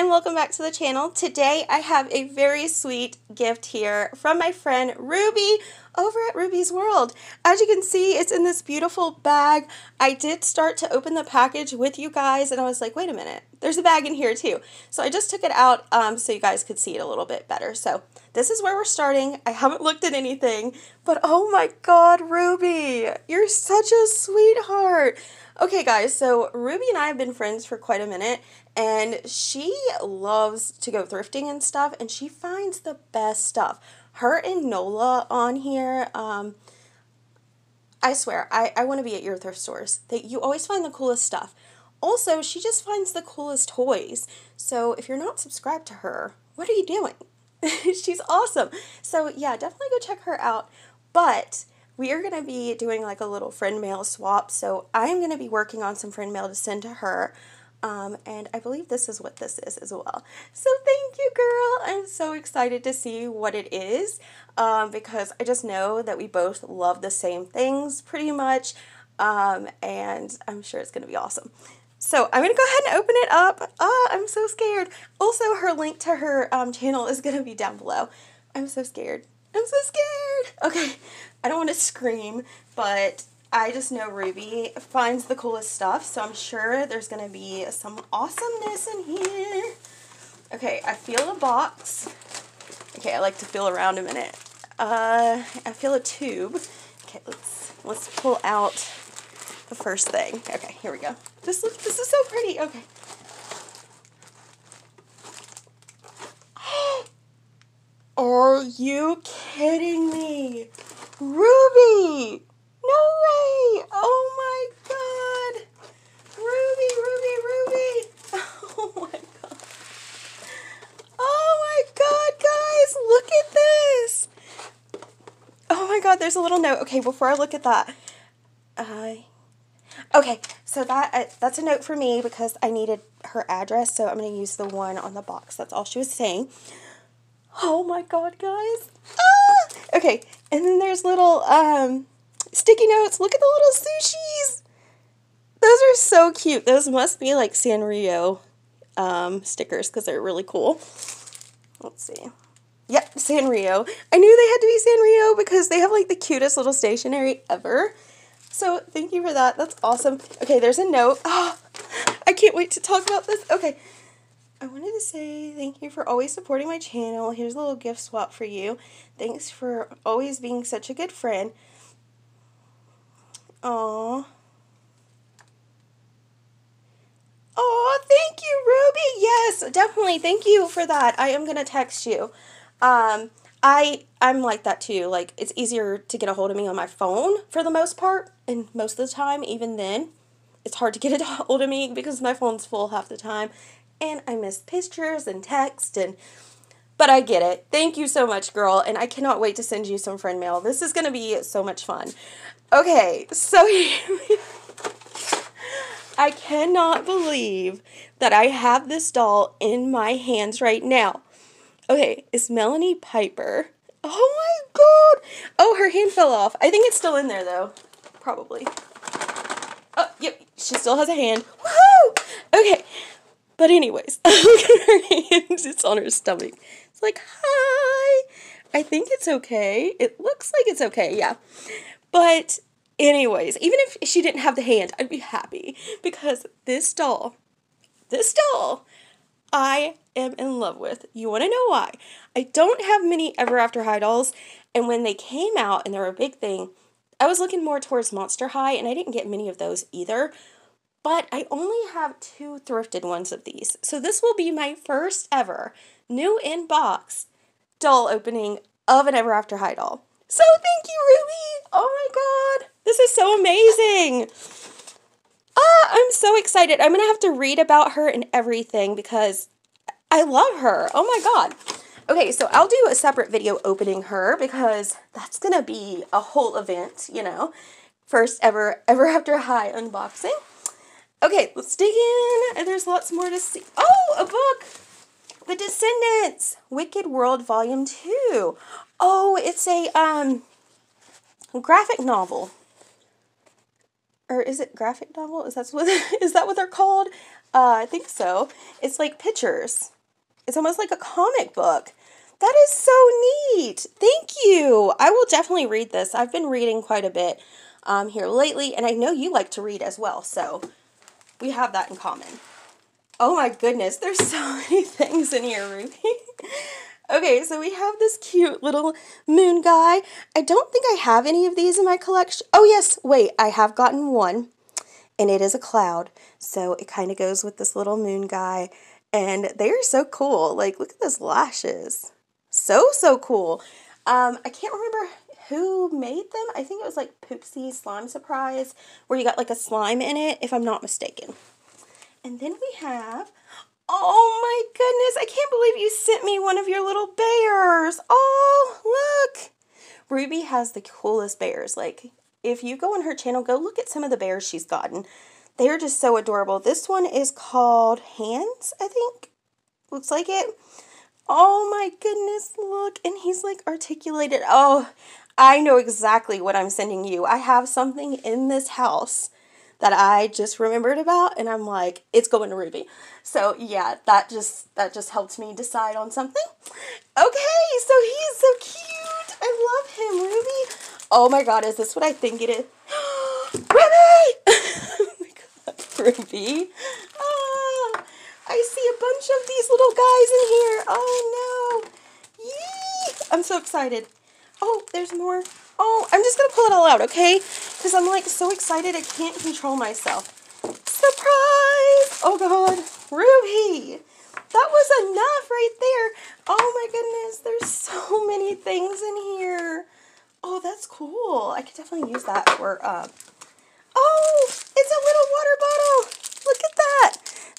and welcome back to the channel. Today I have a very sweet gift here from my friend Ruby over at Ruby's World. As you can see, it's in this beautiful bag. I did start to open the package with you guys and I was like, wait a minute, there's a bag in here too. So I just took it out um, so you guys could see it a little bit better. So this is where we're starting. I haven't looked at anything, but oh my god, Ruby, you're such a sweetheart. Okay, guys, so Ruby and I have been friends for quite a minute, and she loves to go thrifting and stuff, and she finds the best stuff. Her and Nola on here, um, I swear, I, I want to be at your thrift stores. That you always find the coolest stuff. Also, she just finds the coolest toys. So if you're not subscribed to her, what are you doing? She's awesome. So yeah, definitely go check her out. But we are going to be doing like a little friend mail swap. So I'm going to be working on some friend mail to send to her. Um, and I believe this is what this is as well. So thank you, girl. I'm so excited to see what it is um, because I just know that we both love the same things pretty much. Um, and I'm sure it's going to be awesome. So I'm going to go ahead and open it up. Oh, I'm so scared. Also, her link to her um, channel is going to be down below. I'm so scared. I'm so scared. Okay, I don't want to scream, but I just know Ruby finds the coolest stuff, so I'm sure there's going to be some awesomeness in here. Okay, I feel a box. Okay, I like to feel around a minute. Uh, I feel a tube. Okay, let's let's pull out the first thing. Okay, here we go. This looks this is so pretty. Okay. Are you kidding me? Ruby! No way! Oh my god! Ruby, Ruby, Ruby! Oh my god. Oh my god, guys! Look at this! Oh my god, there's a little note. Okay, before I look at that. Uh, okay, so that uh, that's a note for me because I needed her address, so I'm to use the one on the box. That's all she was saying. Oh my god, guys. Ah! Okay, and then there's little um, sticky notes. Look at the little sushis. Those are so cute. Those must be like Sanrio um, stickers because they're really cool. Let's see. Yep, Sanrio. I knew they had to be Sanrio because they have like the cutest little stationery ever. So thank you for that. That's awesome. Okay, there's a note. Oh, I can't wait to talk about this. Okay. I wanted to say thank you for always supporting my channel. Here's a little gift swap for you. Thanks for always being such a good friend. Aww. Oh, thank you, Ruby. Yes, definitely. Thank you for that. I am gonna text you. Um, I I'm like that too. Like it's easier to get a hold of me on my phone for the most part, and most of the time, even then, it's hard to get a hold of me because my phone's full half the time and I miss pictures and text and but I get it. Thank you so much, girl, and I cannot wait to send you some friend mail. This is going to be so much fun. Okay, so I cannot believe that I have this doll in my hands right now. Okay, it's Melody Piper. Oh my god! Oh, her hand fell off. I think it's still in there though. Probably. Oh, yep, she still has a hand. Woohoo! Okay, but anyways, look at her hands. It's on her stomach. It's like, hi. I think it's okay. It looks like it's okay, yeah. But anyways, even if she didn't have the hand, I'd be happy because this doll, this doll, I am in love with. You want to know why? I don't have many Ever After High dolls, and when they came out and they were a big thing, I was looking more towards Monster High, and I didn't get many of those either but I only have two thrifted ones of these. So this will be my first ever new in box doll opening of an Ever After High doll. So thank you, Ruby! Oh my god, this is so amazing! Ah, I'm so excited. I'm gonna have to read about her and everything because I love her. Oh my god. Okay, so I'll do a separate video opening her because that's gonna be a whole event, you know. First ever Ever After High unboxing. Okay, let's dig in. And There's lots more to see. Oh, a book. The Descendants. Wicked World Volume 2. Oh, it's a um graphic novel. Or is it graphic novel? Is that what is that what they're called? Uh, I think so. It's like pictures. It's almost like a comic book. That is so neat. Thank you. I will definitely read this. I've been reading quite a bit um, here lately, and I know you like to read as well, so we have that in common. Oh my goodness, there's so many things in here, Ruby. Okay, so we have this cute little moon guy. I don't think I have any of these in my collection. Oh yes, wait, I have gotten one, and it is a cloud. So it kind of goes with this little moon guy, and they are so cool. Like, look at those lashes. So, so cool. Um, I can't remember who made them. I think it was like Poopsie Slime Surprise, where you got like a slime in it, if I'm not mistaken. And then we have, oh my goodness, I can't believe you sent me one of your little bears. Oh, look. Ruby has the coolest bears. Like, if you go on her channel, go look at some of the bears she's gotten. They are just so adorable. This one is called Hands, I think. Looks like it. Oh my goodness, look. And he's like articulated. Oh, I know exactly what I'm sending you. I have something in this house that I just remembered about and I'm like, it's going to Ruby. So yeah, that just that just helped me decide on something. Okay, so he's so cute. I love him, Ruby. Oh my god, is this what I think it is? Ruby! oh my god, Ruby. Ah, I see a bunch of these little guys in here. Oh no. Yee! I'm so excited. Oh, there's more. Oh, I'm just to pull it all out, okay? Because I'm like so excited I can't control myself. Surprise! Oh God, Ruby! That was enough right there. Oh my goodness, there's so many things in here. Oh, that's cool. I could definitely use that for, uh, oh, it's a little water bottle. Look at that.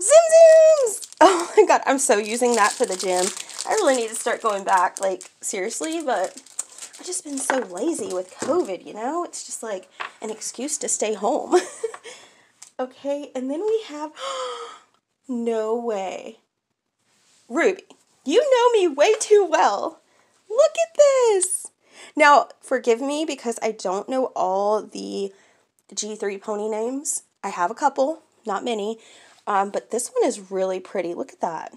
Zim Zims. Oh my God, I'm so using that for the gym. I really need to start going back, like, seriously, but I've just been so lazy with COVID, you know? It's just like an excuse to stay home. okay, and then we have no way. Ruby, you know me way too well. Look at this. Now, forgive me because I don't know all the G3 pony names. I have a couple, not many, um, but this one is really pretty. Look at that.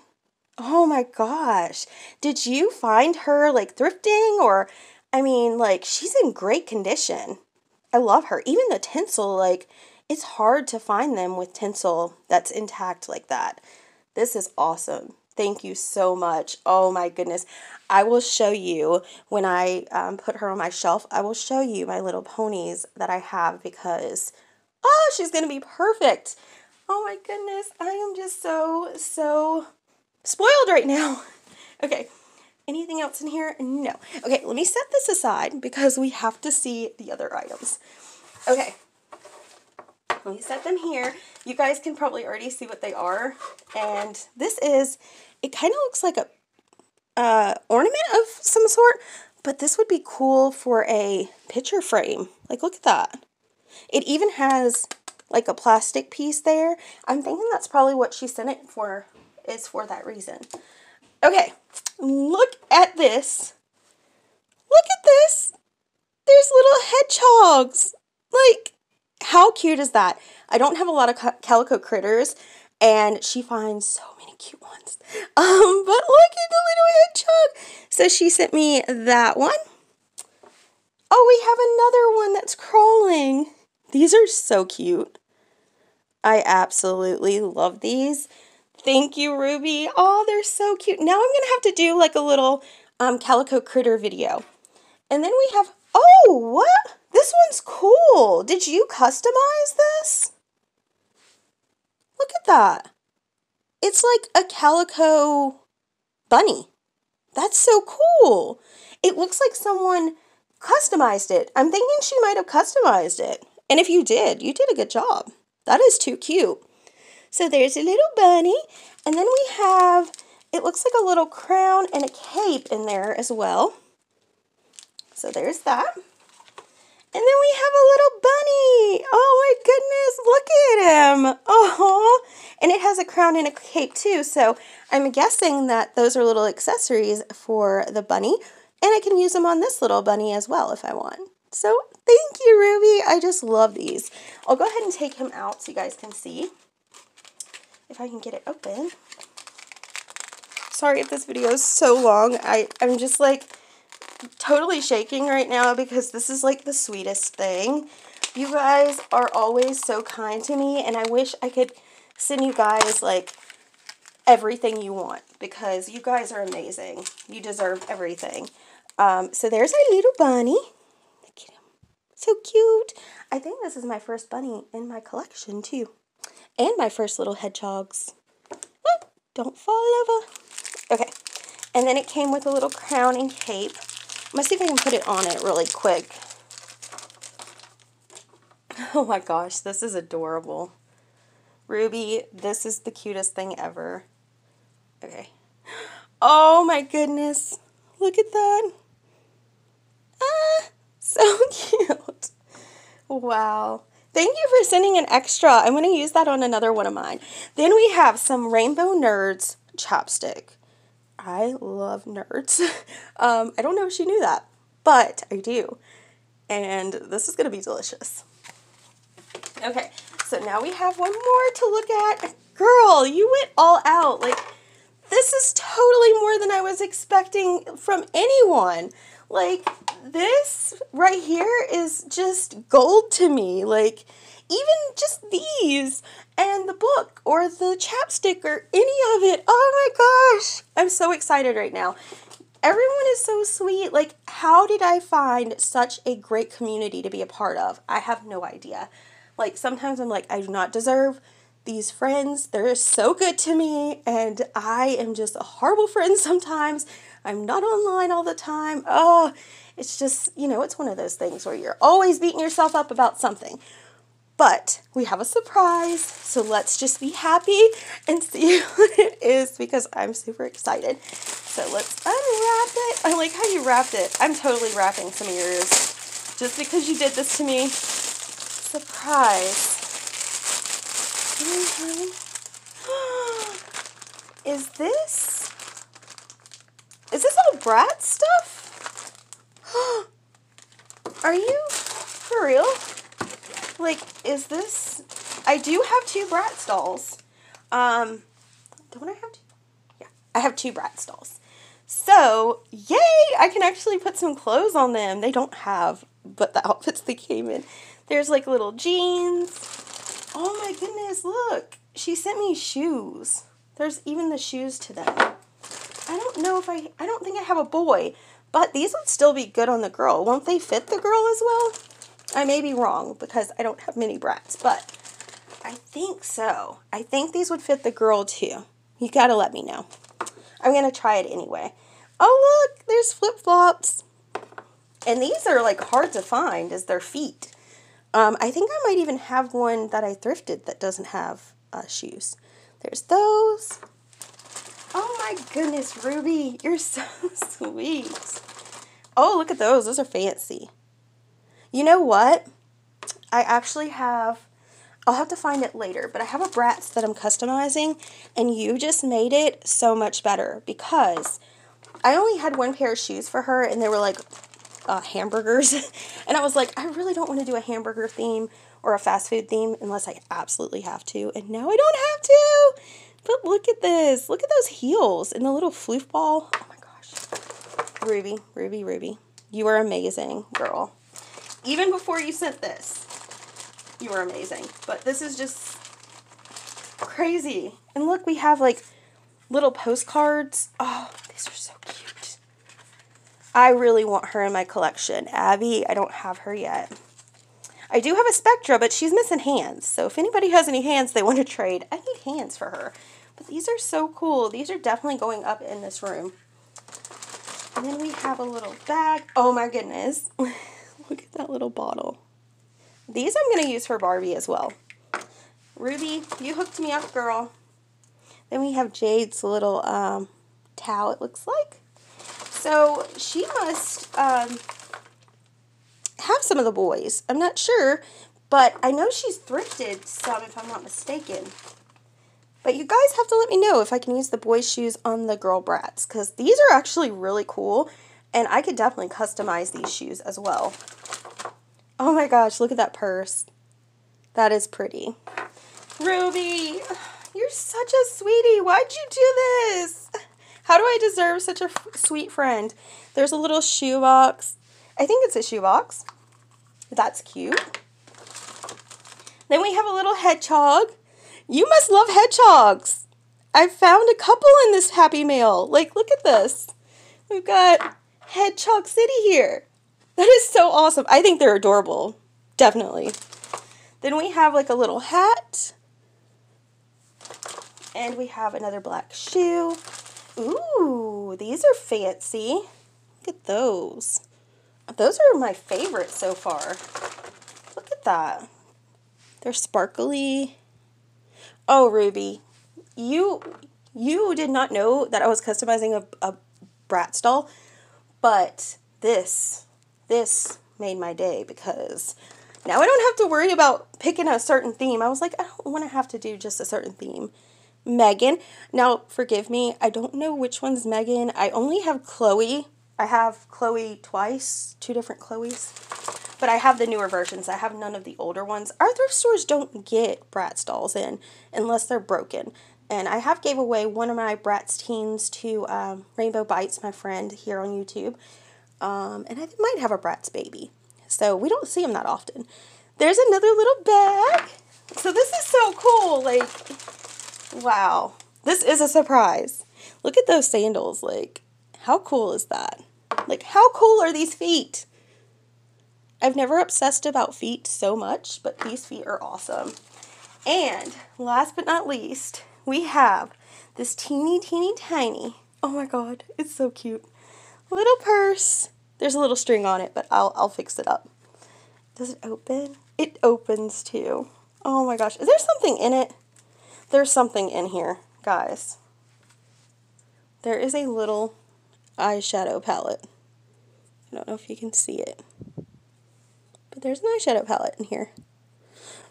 Oh my gosh. Did you find her like thrifting or I mean, like, she's in great condition. I love her. Even the tinsel, like, it's hard to find them with tinsel that's intact like that. This is awesome. Thank you so much. Oh my goodness. I will show you when I um, put her on my shelf, I will show you my little ponies that I have because, oh, she's going to be perfect. Oh my goodness. I am just so, so spoiled right now. Okay, Anything else in here? No. Okay, let me set this aside because we have to see the other items. Okay. Let me set them here. You guys can probably already see what they are. And this is, it kind of looks like a uh, ornament of some sort, but this would be cool for a picture frame. Like, look at that. It even has like a plastic piece there. I'm thinking that's probably what she sent it for, is for that reason. Okay, look at this. Look at this. There's little hedgehogs. Like, how cute is that? I don't have a lot of calico critters, and she finds so many cute ones. Um, but look at the little hedgehog. So she sent me that one. Oh, we have another one that's crawling. These are so cute. I absolutely love these. Thank you, Ruby. Oh, they're so cute. Now I'm going to have to do like a little um, calico critter video. And then we have, oh, what? This one's cool. Did you customize this? Look at that. It's like a calico bunny. That's so cool. It looks like someone customized it. I'm thinking she might have customized it. And if you did, you did a good job. That is too cute. So there's a little bunny, and then we have, it looks like a little crown and a cape in there as well. So there's that. And then we have a little bunny. Oh my goodness, look at him. Oh, and it has a crown and a cape too. So I'm guessing that those are little accessories for the bunny. And I can use them on this little bunny as well if I want. So thank you, Ruby. I just love these. I'll go ahead and take him out so you guys can see. If I can get it open. Sorry if this video is so long. I, I'm just like totally shaking right now because this is like the sweetest thing. You guys are always so kind to me and I wish I could send you guys like everything you want because you guys are amazing. You deserve everything. Um, so there's our little bunny. Look at him. So cute. I think this is my first bunny in my collection too. And my first little hedgehogs. Oh, don't fall over. Okay. And then it came with a little crown and cape. I'm to see if I can put it on it really quick. Oh my gosh, this is adorable. Ruby, this is the cutest thing ever. Okay. Oh my goodness. Look at that. Ah, so cute. Wow. Thank you for sending an extra. I'm going to use that on another one of mine. Then we have some Rainbow Nerds chapstick. I love nerds. um, I don't know if she knew that, but I do. And this is going to be delicious. Okay, so now we have one more to look at. Girl, you went all out. Like, this is totally more than I was expecting from anyone. Like, this right here is just gold to me. Like, even just these and the book or the chapstick or any of it. Oh my gosh. I'm so excited right now. Everyone is so sweet. Like, how did I find such a great community to be a part of? I have no idea. Like, sometimes I'm like, I do not deserve these friends. They're so good to me, and I am just a horrible friend sometimes. I'm not online all the time. Oh, it's just, you know, it's one of those things where you're always beating yourself up about something. But we have a surprise, so let's just be happy and see what it is because I'm super excited. So let's unwrap it. I like how you wrapped it. I'm totally wrapping some ears just because you did this to me. Surprise. Is this? Is this all Bratz stuff? Are you for real? Like, is this? I do have two Bratz dolls. Um, don't I have two? Yeah, I have two Bratz dolls. So, yay! I can actually put some clothes on them. They don't have, but the outfits they came in. There's like little jeans. Oh my goodness, look. She sent me shoes. There's even the shoes to them. I don't know if I, I don't think I have a boy, but these would still be good on the girl. Won't they fit the girl as well? I may be wrong because I don't have many Bratz, but I think so. I think these would fit the girl too. You gotta let me know. I'm gonna try it anyway. Oh look, there's flip-flops. And these are like hard to find as their feet. Um, I think I might even have one that I thrifted that doesn't have uh, shoes. There's those. My goodness, Ruby, you're so sweet. Oh, look at those. Those are fancy. You know what? I actually have, I'll have to find it later, but I have a Bratz that I'm customizing, and you just made it so much better because I only had one pair of shoes for her, and they were like uh, hamburgers. and I was like, I really don't want to do a hamburger theme or a fast food theme unless I absolutely have to. And now I don't have to. But look at this. Look at those heels and the little floof ball. Oh my gosh. Ruby, Ruby, Ruby. You are amazing, girl even before you sent this, you were amazing. But this is just crazy. And look, we have like little postcards. Oh, these are so cute. I really want her in my collection. Abbey, I don't have her yet. I do have a Spectra, but she's missing hands. So if anybody has any hands they want to trade, I need hands for her. But these are so cool. These are definitely going up in this room. And then we have a little bag. Oh my goodness. Look at that little bottle. These I'm going to use for Barbie as well. Ruby, you hooked me up, girl. Then we have Jade's little um, towel, it looks like. So she must um, have some of the boys. I'm not sure, but I know she's thrifted some, if I'm not mistaken. But you guys have to let me know if I can use the boys' shoes on the girl Bratz, because these are actually really cool, and I could definitely customize these shoes as well. Oh my gosh, look at that purse. That is pretty. Ruby, You're such a sweetie. Why'd you do this? How do I deserve such a sweet friend? There's a little shoe box. I think it's a shoe box. That's cute. Then we have a little hedgehog. You must love hedgehogs. I found a couple in this Happy Mail. Like, look at this. We've got Hedgehog City here. That is so awesome. I think they're adorable. Definitely. Then we have like a little hat. And we have another black shoe. Ooh, these are fancy. Look at those. Those are my favorites so far. Look at that. They're sparkly. Oh, Ruby, you you did not know that I was customizing a, a Bratz doll, but this this made my day because now I don't have to worry about picking a certain theme. I was like, I don't want to have to do just a certain theme. Meygan. Now, forgive me, I don't know which one's Meygan. I only have Chloe. I have Chloe twice, two different Chloes. But I have the newer versions. I have none of the older ones. Our thrift stores don't get Bratz dolls in unless they're broken. And I have gave away one of my Bratz teens to um, Rainbow Bites, my friend here on YouTube. Um, and I might have a Bratz baby. So we don't see them that often. There's another little bag. So this is so cool. Like, wow. This is a surprise. Look at those sandals. Like, how cool is that? Like, how cool are these feet? I've never obsessed about feet so much, but these feet are awesome. And last but not least, we have this teeny, teeny, tiny, oh my god, it's so cute, little purse. There's a little string on it, but I'll, I'll fix it up. Does it open? It opens too. Oh my gosh, is there something in it? There's something in here, guys. There is a little eyeshadow palette. I don't know if you can see it. But there's an eyeshadow palette in here.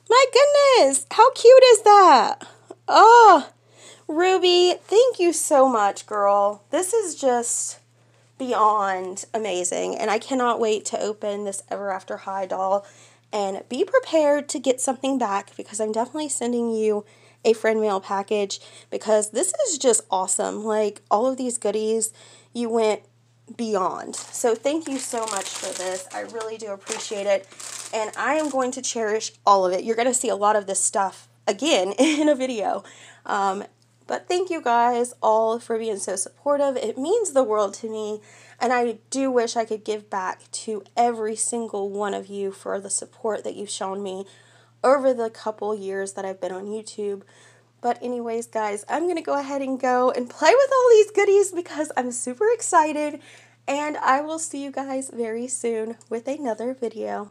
My goodness! How cute is that? Oh, Ruby, thank you so much, girl. This is just beyond amazing. And I cannot wait to open this Ever After High doll and be prepared to get something back because I'm definitely sending you a friend mail package because this is just awesome. Like all of these goodies, you went beyond. So thank you so much for this. I really do appreciate it. And I am going to cherish all of it. You're going to see a lot of this stuff again in a video. Um, but thank you guys all for being so supportive. It means the world to me. And I do wish I could give back to every single one of you for the support that you've shown me over the couple years that I've been on YouTube. But anyways, guys, I'm going to go ahead and go and play with all these goodies because I'm super excited. And I will see you guys very soon with another video.